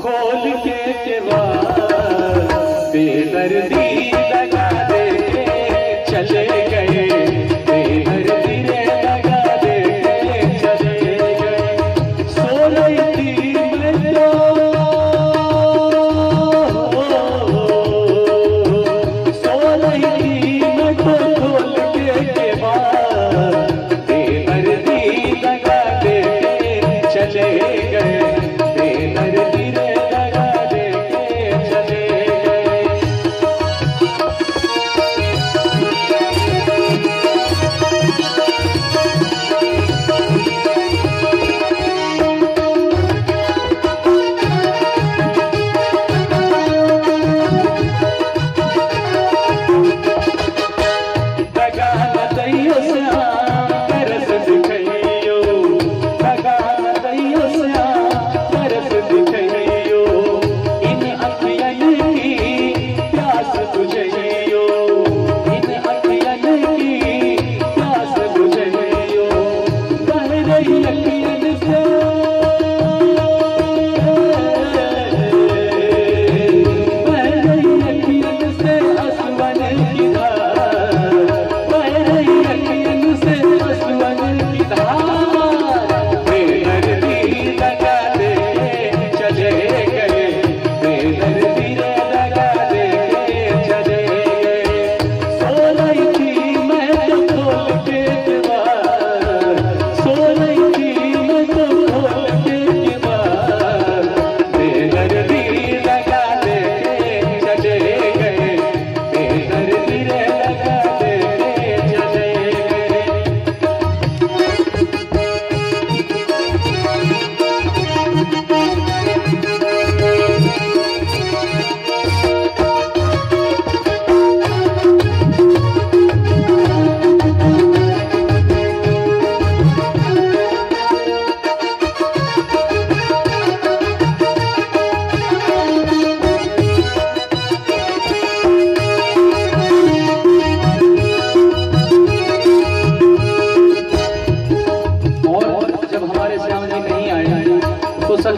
खोलके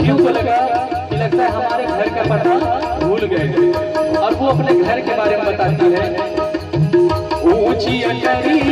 सखियों को लगा कि लगता है हमारे घर का पता भूल गए और वो अपने घर के बारे में बताती है। ऊँची अकड़ी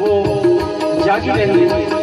वो जागी रहने